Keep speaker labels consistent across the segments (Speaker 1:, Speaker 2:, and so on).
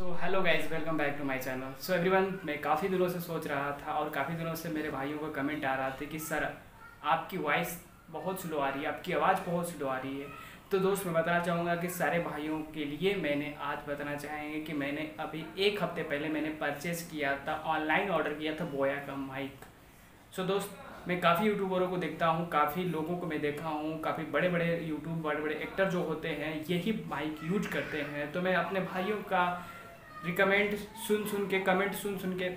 Speaker 1: तो hello guys welcome back to my channel so every everyone मैं काफ़ी दिनों से सोच रहा था और काफ़ी दिनों से मेरे भाइयों का कमेंट आ रहा था कि, सर, आपकी वॉइस बहुत स्लो आ रही है, आपकी आवाज़ बहुत स्लो आ रही है। तो दोस्त, मैं बताना चाहूँगा कि सारे भाइयों के लिए मैंने आज बताना चाहेंगे कि मैंने अभी एक हफ़्ते पहले मैंने परचेज़ किया था ऑनलाइन ऑर्डर किया था बोया का माइक सो दोस्त, मैं काफ़ी यूट्यूबरों को देखता हूँ, काफ़ी लोगों को मैं देखा हूँ, काफ़ी बड़े बड़े यूट्यूब बड़े बड़े एक्टर जो होते हैं, यही माइक यूज़ करते हैं। तो मैं अपने भाइयों का रिकमेंड सुन सुन के कमेंट सुन सुन के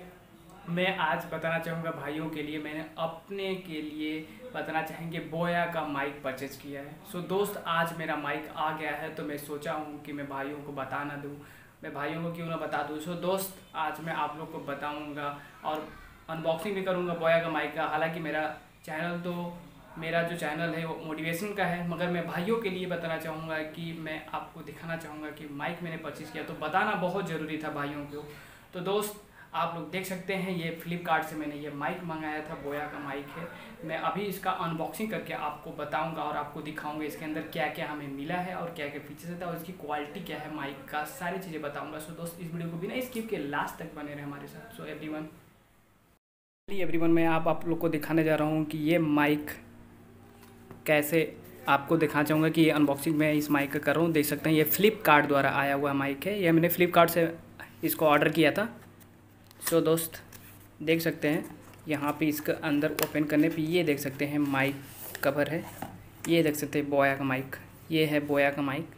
Speaker 1: मैं आज बताना चाहूँगा भाइयों के लिए मैंने अपने के लिए बताना चाहेंगे बोया का माइक परचेज किया है। सो so, दोस्त आज मेरा माइक आ गया है तो मैं सोचा हूँ कि मैं भाइयों को बता ना दूँ। मैं भाइयों को क्यों ना बता दूँ? सो so, दोस्त आज मैं आप लोग को बताऊँगा और अनबॉक्सिंग भी करूँगा बोया का माइक का। हालाँकि मेरा चैनल तो मेरा जो चैनल है वो मोटिवेशन का है, मगर मैं भाइयों के लिए बताना चाहूँगा कि मैं आपको दिखाना चाहूँगा कि माइक मैंने परचेज़ किया तो बताना बहुत ज़रूरी था भाइयों को। तो दोस्त, आप लोग देख सकते हैं, ये फ्लिपकार्ट से मैंने ये माइक मंगाया था बोया का माइक है। मैं अभी इसका अनबॉक्सिंग करके आपको बताऊँगा और आपको दिखाऊँगा इसके अंदर क्या क्या हमें मिला है और क्या क्या फीचर्स है और इसकी क्वालिटी क्या है माइक का, सारी चीज़ें बताऊँगा। सो दोस्त, इस वीडियो को बिना स्किप के लास्ट तक बने रहे हमारे साथ। So everyone everyone मैं आप आप लोग को दिखाने जा रहा हूँ कि ये माइक कैसे आपको दिखाना चाहूँगा कि ये अनबॉक्सिंग मैं इस माइक का कर रहा हूँ। देख सकते हैं, ये फ्लिपकार्ट द्वारा आया हुआ माइक है। ये मैंने फ्लिपकार्ट से इसको ऑर्डर किया था। सो दोस्त, देख सकते हैं, यहाँ पे इसका अंदर ओपन करने पे ये देख सकते हैं माइक कवर है। ये देख सकते हैं बोया का माइक ये है बोया का माइक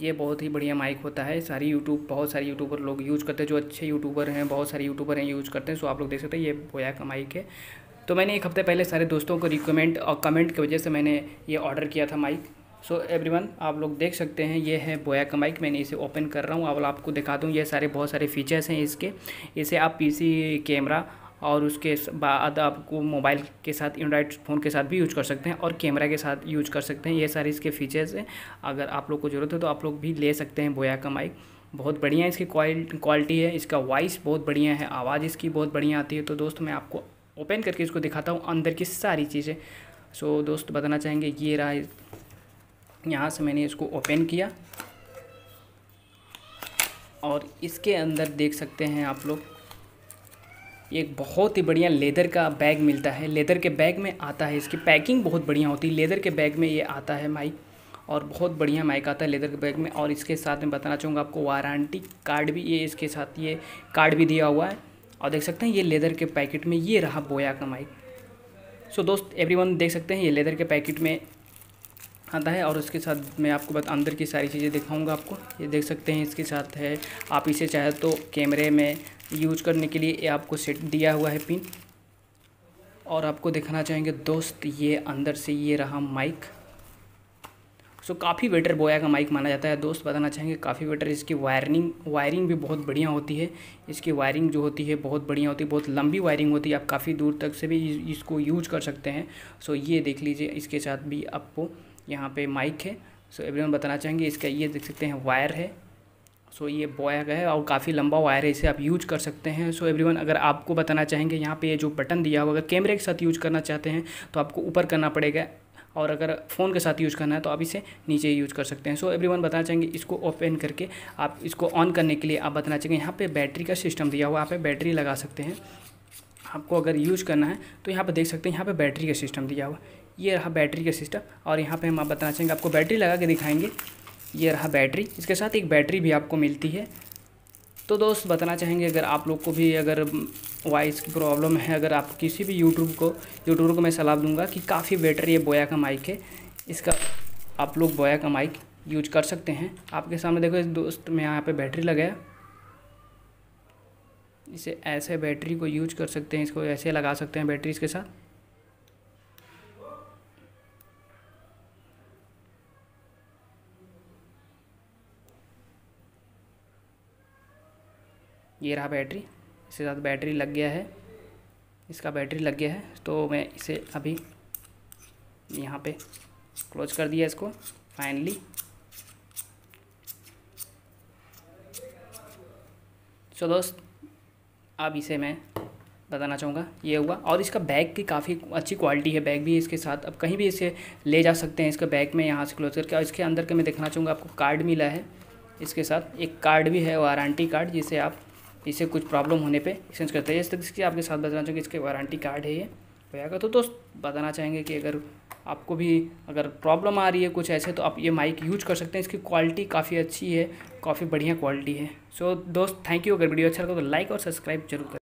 Speaker 1: ये बहुत ही बढ़िया माइक होता है। सारी यूट्यूब बहुत सारे यूट्यूबर लोग यूज़ करते हैं। जो अच्छे यूट्यूबर हैं, बहुत सारे यूट्यूबर हैं यूज़ करते हैं। सो आप लोग देख सकते हैं, ये बोया का माइक है। तो मैंने एक हफ़्ते पहले सारे दोस्तों को रिकमेंड और कमेंट की वजह से मैंने ये ऑर्डर किया था माइक सो एवरीवन आप लोग देख सकते हैं, ये है बोया का माइक मैंने इसे ओपन कर रहा हूँ। अब आपको दिखा दूँ, ये सारे बहुत सारे फीचर्स हैं इसके। इसे आप पीसी कैमरा और उसके बाद आपको मोबाइल के साथ एंड्रॉइड फ़ोन के साथ भी यूज़ कर सकते हैं, और कैमरा के साथ यूज़ कर सकते हैं। ये सारे इसके फीचर्स हैं। अगर आप लोग को ज़रूरत है तो आप लोग भी ले सकते हैं बोया का माइक बहुत बढ़िया इसकी क्वालिटी है। इसका वॉइस बहुत बढ़िया है। आवाज़ इसकी बहुत बढ़िया आती है। तो दोस्त, मैं आपको ओपन करके इसको दिखाता हूँ अंदर की सारी चीज़ें। सो दोस्त बताना चाहेंगे, ये रहा यहाँ से मैंने इसको ओपन किया। और इसके अंदर देख सकते हैं आप लोग एक बहुत ही बढ़िया लेदर का बैग मिलता है। लेदर के बैग में आता है, इसकी पैकिंग बहुत बढ़िया होती है। लेदर के बैग में ये आता है माइक और बहुत बढ़िया माइक आता है लेदर के बैग में। और इसके साथ में बताना चाहूँगा आपको, वारंटी कार्ड भी, ये इसके साथ ये कार्ड भी दिया हुआ है। और देख सकते हैं ये लेदर के पैकेट में ये रहा बोया का माइक सो दोस्त एवरीवन देख सकते हैं ये लेदर के पैकेट में आता है और उसके साथ मैं आपको बता, अंदर की सारी चीज़ें दिखाऊँगा आपको। ये देख सकते हैं इसके साथ है, आप इसे चाहे तो कैमरे में यूज़ करने के लिए ये आपको सेट दिया हुआ है पिन। और आपको दिखाना चाहेंगे दोस्त, ये अंदर से ये रहा माइक। सो काफ़ी बेटर बोया का माइक माना जाता है। दोस्त बताना चाहेंगे काफ़ी बेटर इसकी वायरिंग वायरिंग भी बहुत बढ़िया होती है। इसकी वायरिंग जो होती है बहुत बढ़िया होती है बहुत लंबी वायरिंग होती है। आप काफ़ी दूर तक से भी इसको यूज़ कर सकते हैं। सो ये देख लीजिए इसके साथ भी आपको यहाँ पे माइक है। सो एवरीवन बताना चाहेंगे इसका ये देख सकते हैं वायर है। सो so, ये बोया का है और काफ़ी लंबा वायर है इसे आप यूज़ कर सकते हैं। सो so, एवरीवन अगर आपको बताना चाहेंगे यहाँ पे ये जो बटन दिया हुआ अगर कैमरे के साथ यूज़ करना चाहते हैं तो आपको ऊपर करना पड़ेगा। और अगर फ़ोन के साथ यूज़ करना है तो आप इसे नीचे यूज़ कर सकते हैं। सो एवरी वन बताना चाहेंगे इसको ओपन करके आप इसको ऑन करने के लिए आप बताना चाहेंगे। यहाँ पर बैटरी का सिस्टम दिया हुआ आप पे बैटरी लगा सकते हैं। आपको अगर यूज़ करना है तो यहाँ पर देख सकते हैं यहाँ पर बैटरी का सिस्टम दिया हुआ ये रहा बैटरी का सिस्टम और यहाँ पर हम आप बताना चाहेंगे आपको बैटरी लगा के दिखाएँगे। ये रहा बैटरी, इसके साथ एक बैटरी भी आपको मिलती है। तो दोस्त, बताना चाहेंगे अगर आप लोग को भी अगर वॉइस की प्रॉब्लम है, अगर आप किसी भी यूट्यूब को यूट्यूबर को मैं सलाह दूँगा कि काफ़ी बेटर ये बोया का माइक है। इसका आप लोग बोया का माइक यूज़ कर सकते हैं। आपके सामने देखो, इस दोस्त मैं यहाँ पे बैटरी लगाया इसे ऐसे बैटरी को यूज़ कर सकते हैं, इसको ऐसे लगा सकते हैं बैटरी इसके साथ। ये रहा बैटरी, इसके साथ बैटरी लग गया है, इसका बैटरी लग गया है तो मैं इसे अभी यहाँ पे क्लोज कर दिया इसको फाइनली सो दोस्त, अब इसे मैं बताना चाहूँगा, ये हुआ, और इसका बैग की काफ़ी अच्छी क्वालिटी है, बैग भी इसके साथ, अब कहीं भी इसे ले जा सकते हैं, इसके बैग में यहाँ से क्लोज करके, और इसके अंदर के मैं देखना चाहूँगा, आपको कार्ड मिला है, इसके साथ, एक कार्ड भी है वारंटी कार्ड जिसे आप इसे कुछ प्रॉब्लम होने पे एक्सचेंज करते हैं। इस तरीके इसकी आपके साथ बताना चाहूँगी इसके वारंटी कार्ड है ये। भैया तो दोस्त बताना चाहेंगे कि अगर आपको भी अगर प्रॉब्लम आ रही है कुछ ऐसे तो आप ये माइक यूज़ कर सकते हैं। इसकी क्वालिटी काफ़ी अच्छी है, काफ़ी बढ़िया क्वालिटी है। सो दोस्त थैंक यू अगर वीडियो अच्छा लगा तो लाइक और सब्सक्राइब ज़रूर करें।